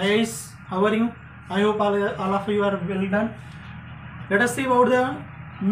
hi guys how are you i hope all, all of you are well done let us see about the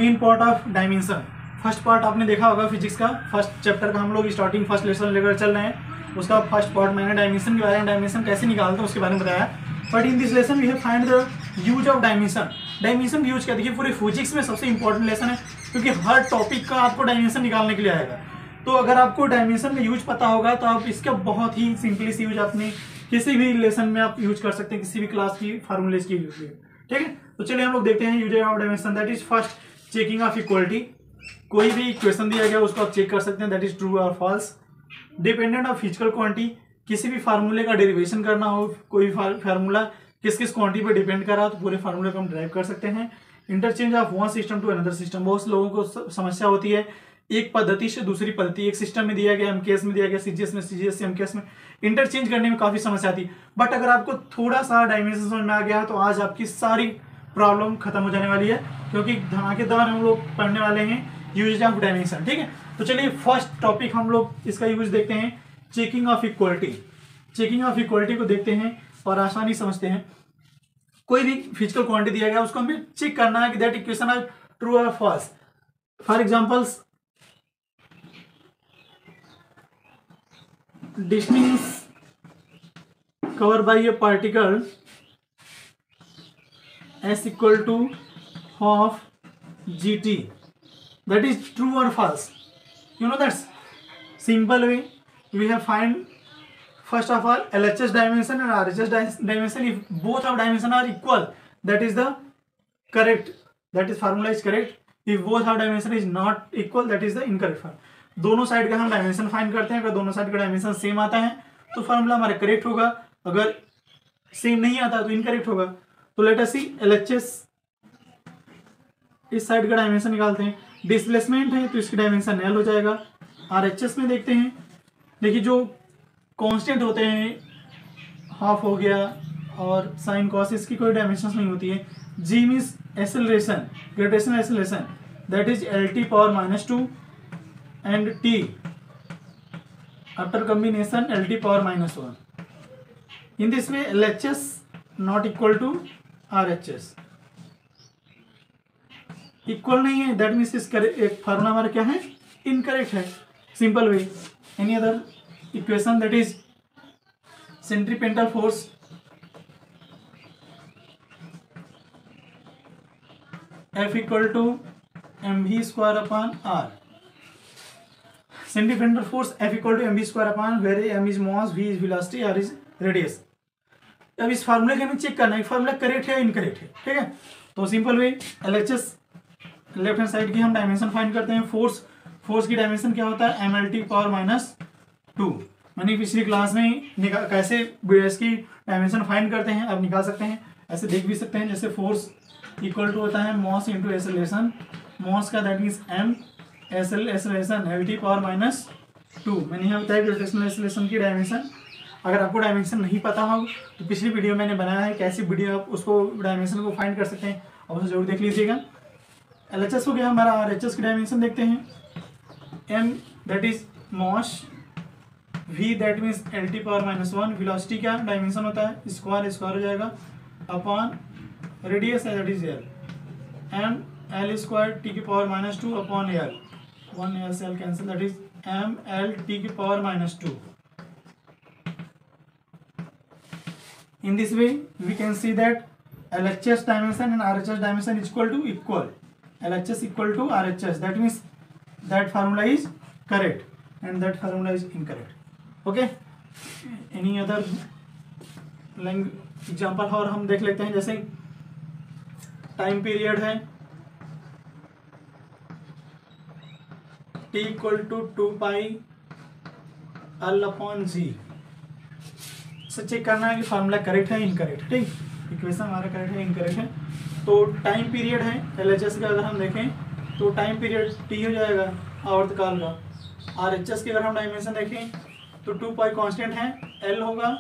main part of dimension first part आपने देखा होगा physics का first chapter का हम लोग starting first lesson लेकर चल रहे हैं उसका फर्स्ट पार्ट मैंने डायमेंशन के बारे में डायमेंशन कैसे निकालते हैं उसके बारे में बताया but in this lesson we have find the use of dimension dimension use क्या देखिए पूरे फिजिक्स में सबसे इंपॉर्टेंट लेसन है क्योंकि हर टॉपिक का आपको डायमेंशन निकालने के लिए आएगा तो अगर आपको डायमेंशन का यूज पता होगा तो आप इसका बहुत ही सिंपली सी यूज अपने किसी भी लेसन में आप यूज कर सकते हैं किसी भी क्लास की फार्मूलेज की यूज ठीक है तो चलिए हम लोग देखते हैं usages of dimension that is first checking of equality कोई भी क्वेश्चन दिया गया उसको आप चेक कर सकते हैं दैट इज ट्रू और false dependent of physical quantity किसी भी फार्मूले का डेरिवेशन करना हो कोई भी फार्मूला किस किस क्वांटिटी पर डिपेंड कर रहा तो पूरे फार्मूले को हम ड्राइव कर सकते हैं interchange of one system to another system बहुत से लोगों को समस्या होती है एक पद्धति से दूसरी पद्धति एक सिस्टम में दिया गया एमकेएस में दिया गया सीजीएस में सीजीएस से एमकेएस में इंटरचेंज करने में काफी समस्या आती है बट अगर आपको थोड़ा सा डायमेंशन समझ में आ गया तो आज आपकी सारी प्रॉब्लम खत्म हो जाने वाली है क्योंकि धमाकेदार हम लोग पढ़ने वाले हैं यूज ऑफ डायमेंशन ठीक है तो चलिए फर्स्ट टॉपिक हम लोग इसका यूज देखते हैं checking of equality checking of equality को देखते हैं और आसानी समझते हैं कोई भी फिजिकल क्वांटिटी दिया गया उसको हमें चेक करना है कि दैट इक्वेशन आर ट्रू और false for examples distance covered by a particle s equal to half gt that is true or false you know that's simple way we have find first of all LHS dimension and RHS dimension if both of dimension are equal that is the correct that is formula is correct if both of dimension is not equal that is the incorrect formula दोनों side का हम dimension find करते हैं अगर दोनों side का dimension same आता है तो फॉर्मूला हमारा करेक्ट होगा अगर सेम नहीं आता तो इनकरेक्ट होगा तो लेट अस सी एलएचएस इस साइड का डायमेंशन निकालते हैं डिस्प्लेसमेंट है तो इसकी डायमेंशन एल हो जाएगा आरएचएस में देखते हैं देखिए जो कांस्टेंट होते हैं हाफ हो गया और साइन कॉस इसकी कोई डायमेंशन नहीं होती है G means acceleration gravitation acceleration that is L T power minus two and T after combination L T power minus one in this way L H S not equal to R H S equal नहीं है that means एक formula हमारा क्या है incorrect है simple way any other equation that is centripetal force F equal to M V square upon R centrifugal force F equal to M B square upon where M is mass V is velocity R is radius अब इस फार्मूले के हमें check करना है formula correct है incorrect है ठीक है तो simple way L H S left hand side की हम डायमेंशन फाइंड करते हैं फोर्स फोर्स की डायमेंशन क्या होता है M L T power minus two मैंने पिछली क्लास में निकाल कैसे की डायमेंशन फाइंड करते हैं अब निकाल सकते हैं ऐसे देख भी सकते हैं जैसे फोर्स इक्वल टू होता है मॉस इंटू एसोलेशन मॉस का that means M S L acceleration है टी पावर माइनस टू मैंने यहाँ बताया कि एसलेशन की डायमेंशन अगर आपको डायमेंशन नहीं पता हो तो पिछली वीडियो मैंने बनाया है कैसी वीडियो आप उसको डायमेंशन को फाइंड कर सकते हैं आप उसे जरूर देख लीजिएगा एल एच एस हो गया हमारा आर एच एस की डायमेंशन देखते हैं M that is mass V that means L T power minus one velocity का डायमेंशन होता है स्क्वायर स्क्वायर हो जाएगा upon radius as that is L M L square T की power minus two upon L one L cell cancel that is M L T की power minus two in this way we can see that L H S dimension and R H S dimension is equal to equal L H S equal to R H S that means that formula is correct and that formula is in correct okay any other long example और हम देख लेते हैं जैसे time period है T equal to two pi L upon G इसे check करना है कि फार्मूला करेक्ट है इनकरेक्ट ठीक इक्वेशन हमारा करेक्ट है इनकरेक्ट है तो टाइम पीरियड है एल एच एस का अगर हम देखें तो टाइम पीरियड टी हो जाएगा आवर्तकाल का आर एच एस की अगर हम डायमेंशन देखें तो टू पाई कॉन्स्टेंट है एल होगा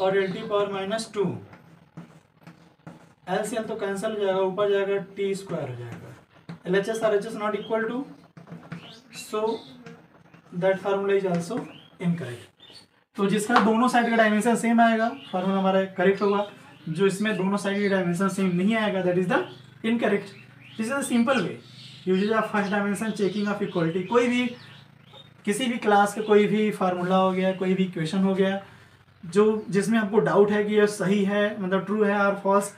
और L T power minus two L से एल तो कैंसिल हो जाएगा ऊपर जाएगा टी स्क्वायर हो जाएगा L H S R H S not equal to so that formula is also incorrect तो जिसका दोनों साइड का डायमेंशन सेम आएगा फार्मूला हमारा करेक्ट होगा जो इसमें दोनों साइड का डायमेंशन सेम नहीं आएगा that is the incorrect this is a simple way uses of first dimension checking of equality कोई भी किसी भी क्लास का कोई भी फार्मूला हो गया कोई भी क्वेश्चन हो गया जो जिसमें आपको डाउट है कि यह सही है मतलब ट्रू है और false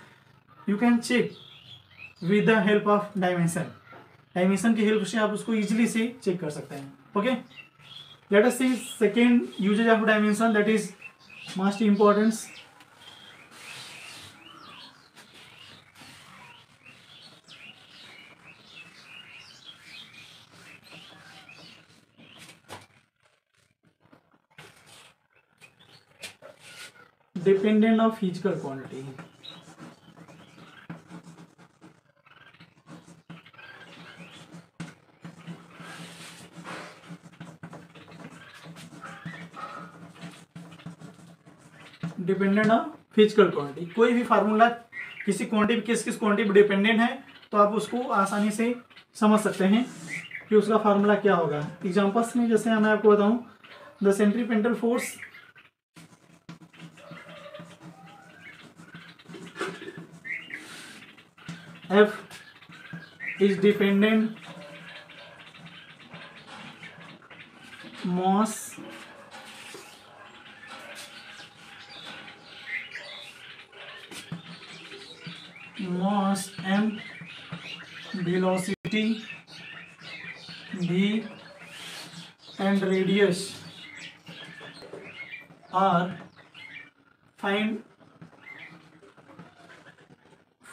you can check with the help of dimension emission की हेल्प से आप उसको इजिली से चेक कर सकते हैं okay let us see second uses of dimension that is most important dependent of physical quantity dependent on physical quantity कोई भी फार्मूला किसी क्वांटिटी किस किस क्वांटिटी पर डिपेंडेंट है तो आप उसको आसानी से समझ सकते हैं कि उसका फार्मूला क्या होगा एग्जाम्पल्स में जैसे मैं आपको बताऊं the centripetal force F is dependent mass velocity v and radius are find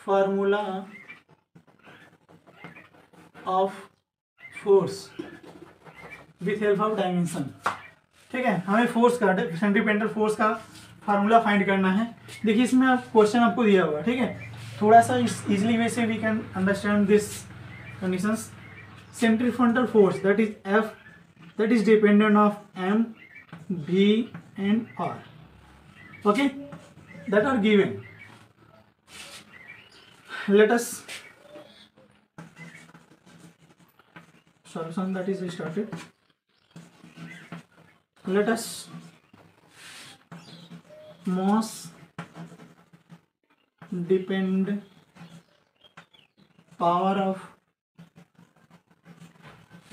formula of force with help of dimension ठीक है हमें फोर्स का सेंट्रीपेंटल फोर्स का फार्मूला फाइंड करना है देखिए इसमें आप क्वेश्चन आपको दिया हुआ ठीक है थोड़ा सा इजिली से we can understand this Sentry centripetal force that is F that is dependent of M B and R okay that are given let's solution that is started let's mass depend power of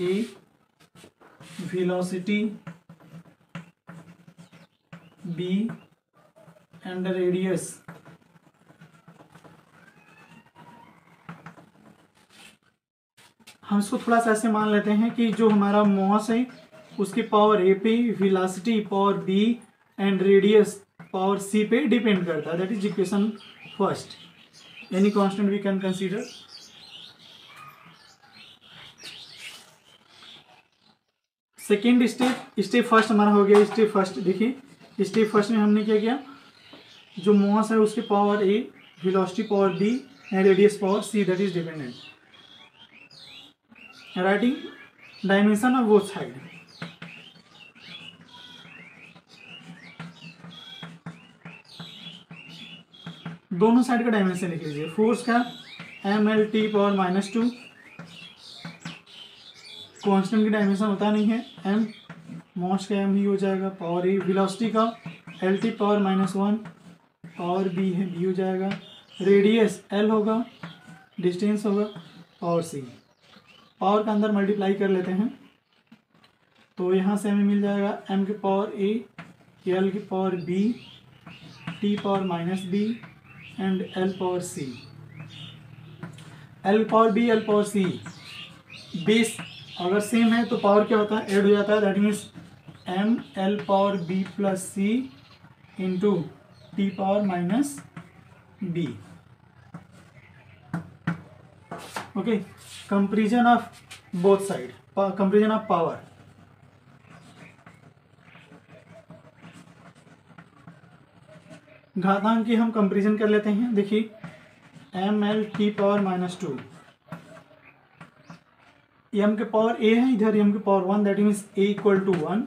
A velocity b and radius हम इसको थोड़ा सा ऐसे मान लेते हैं कि जो हमारा मॉस है उसकी पावर ए पे velocity power B and radius power C पे डिपेंड करता है that is equation first any constant we can consider second step step first हमारा हो गया स्टेप फर्स्ट देखिए स्टेप फर्स्ट में हमने क्या किया जो मॉस है उसके power A velocity power B and radius power C that is dependent writing dimension of वो साइड दोनों साइड का डायमेंशन लिख लीजिए फोर्स का M L T power minus two constant की डायमेंशन होता नहीं है एम मॉस का एम ही हो जाएगा पावर ए विलॉसिटी का L T power minus one power B है बी हो जाएगा रेडियस एल होगा डिस्टेंस होगा पावर सी पावर का अंदर मल्टीप्लाई कर लेते हैं तो यहाँ से हमें मिल जाएगा एम के पावर ए एल की power B T power minus B and L power C. L power B, L power C. Base अगर सेम है तो पावर क्या होता है ऐड हो जाता है that means M L power B plus C into T power minus B okay comparison of both side comparison of power घातांक की हम कंपेरिजन कर लेते हैं देखिए M L T power minus two M के पावर ए है इधर एम के power one that means A equal to one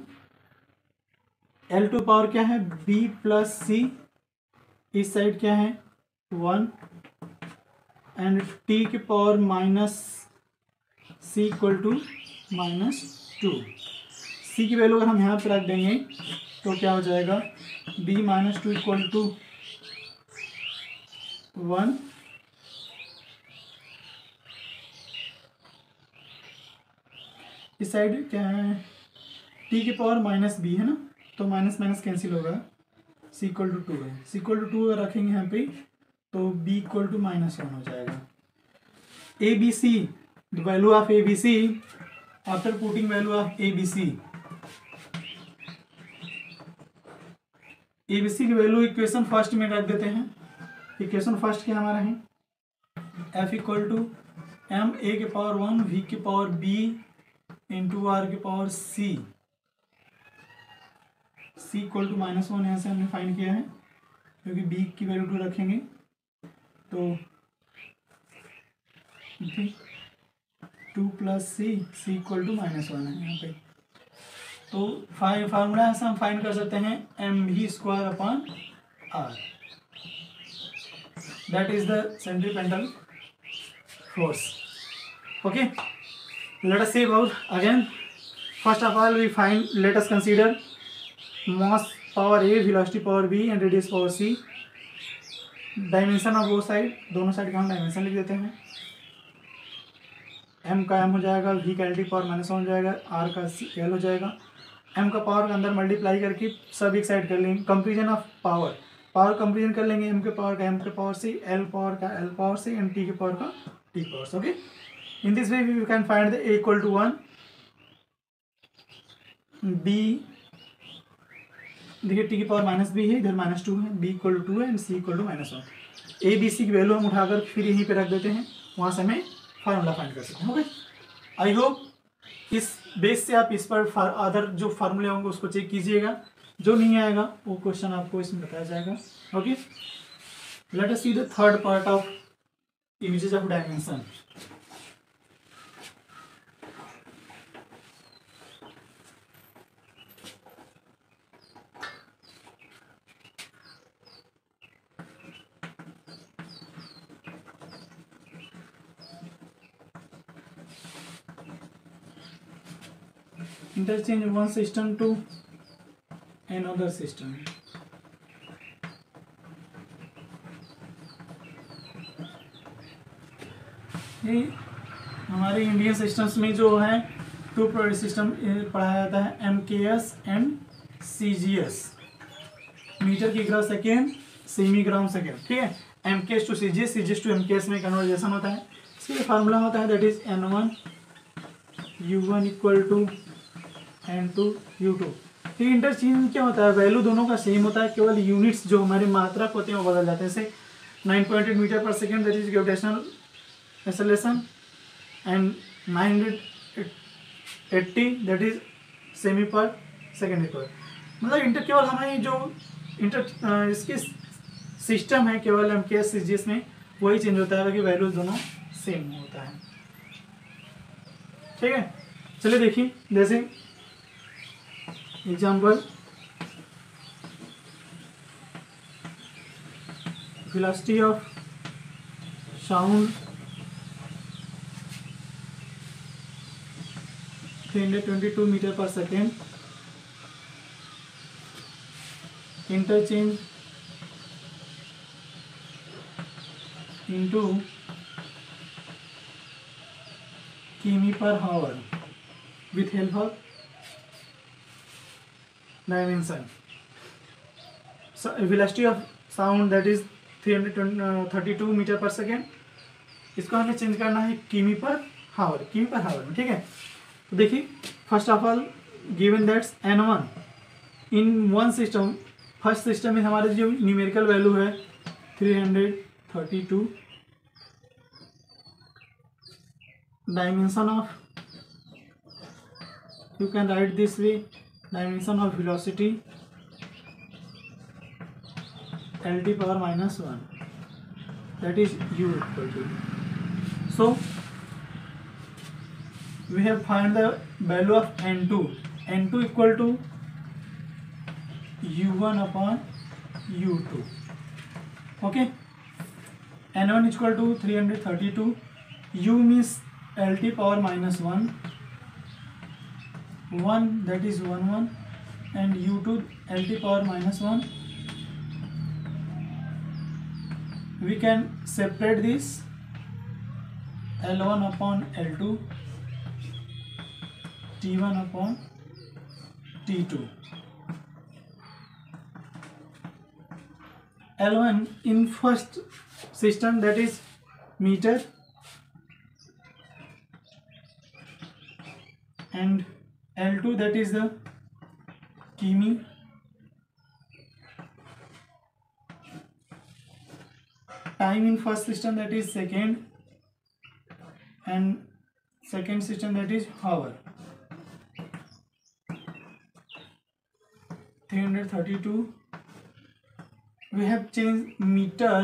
L to power क्या है बी प्लस सी इस साइड क्या है वन एंड टी के power minus C equal to minus two C की वैल्यू अगर हम यहाँ पर रख देंगे तो क्या हो जाएगा b minus two equal to one इस साइड क्या है टी के पावर माइनस बी है ना तो माइनस माइनस कैंसिल होगा C equal equal to two है C equal equal to two रखेंगे यहाँ पे तो B equal to minus one हो जाएगा A B C value of A B C after putting value of A B C ABC की value equation first में रख देते हैं इक्वेशन फर्स्ट क्या हमारा है F equal to M A के पावर वन वी के पावर बी इंटू आर के power C C equal to minus one यहाँ से हमने फाइंड किया है क्योंकि बी की वैल्यू टू रखेंगे तो two plus C C equal to minus one है यहाँ पे तो फाइन फार्मूला ऐसा हम फाइन कर सकते हैं M V square upon R that is the centripetal force okay let's see about again first of all we fine let's consider mass power A velocity power B and radius power C dimension of वो side दोनों side का हम dimension लिख देते हैं M का M हो जाएगा वी का एल्टी पावर माइनस वन हो जाएगा आर का सी एल हो जाएगा एम का पावर के अंदर मल्टीप्लाई करके सब एक साइड कर लेंगे comparison of power power comparison कर लेंगे एम के पावर का एम के पावर से एल पावर का एल पावर से एंड टी के पावर का T power okay in this way we can find the equal to one B देखिए टी की पावर माइनस बी है इधर माइनस टू है बी इक्वल टू है and C equal to minus one A B C की value हम उठाकर फिर यहीं पे रख देते हैं वहां से हमें फार्मूला फाइंड कर सकते हैं ओके आई होप इस बेस से आप इस पर अदर जो फार्मूले होंगे उसको चेक कीजिएगा जो नहीं आएगा वो क्वेश्चन आपको इसमें बताया जाएगा okay let us see the third part of images of dimension interchange one system to another system ये हमारे इंडियन सिस्टम्स में जो है टू प्रोडक्ट सिस्टम पढ़ाया जाता है M K S and C G S metre की gram second semi gram second ठीक है M K S to C G S C G S to M K S में कन्वर्जेशन होता है इसके फार्मूला होता है that is N one U one equal to and two U two ये interchange क्या होता है वैल्यू दोनों का सेम होता है केवल यूनिट्स जो हमारे मात्रक होते हैं वो बदल जाते हैं जैसे nine point eight metre per second that is gravitational acceleration and nine hundred eighty that is semi per second equal मतलब इंटर केवल हमारी जो इंटर इसकी सिस्टम है केवल एम के एस में वही चेंज होता है बाकी वैल्यूज दोनों सेम होता है ठीक है चलिए देखिए जैसे example velocity of sound 322 meter per second interchange into km per hour with help of dimension so velocity of sound that is two metre per second इसको हमें चेंज करना है किमी पर हावर किमी पर हावर में ठीक है तो देखिए first of all given that's N one in one system first system में हमारे जो न्यूमेरिकल वैल्यू है three hundred thirty two dimension of you can write this way Dimension of velocity LD⁻⁻1, that is u equal to. So we have find the value of n2. N2 equal to u1 upon u2. Okay. N1 equal to 332. U means LD⁻1. 1 that is 1 1 and u2 lt power minus 1 we can separate this l1 upon l2 t1 upon t2 l1 in first system that is meter and L2 that is the Kimi time in first system that is second and second system that is hour 332 we have changed meter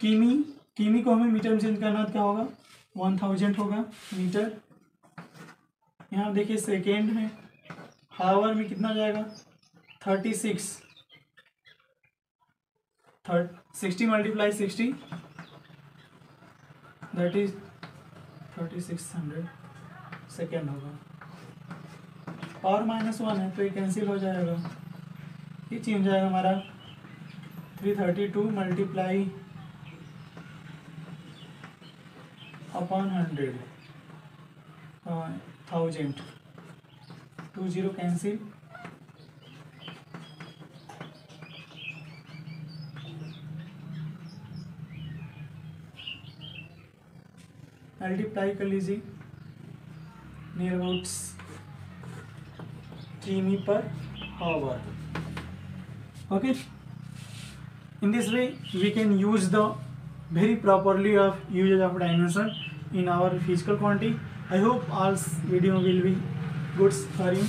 किमी किमी को हमें meter में change करना क्या होगा one thousand होगा meter यहाँ देखिए सेकेंड में हावर में कितना जाएगा thirty six thirty sixty multiply sixty that is thirty six hundred second होगा पावर माइनस वन है तो ये कैंसिल हो जाएगा ये चेंज जाएगा हमारा three thirty two multiply upon hundred thousand two zero cancel multiply कर लीजिए नियर अबाउट किमी per hour okay in this way we can use the very properly of use of dimension in our physical quantity I hope all video will be good for you.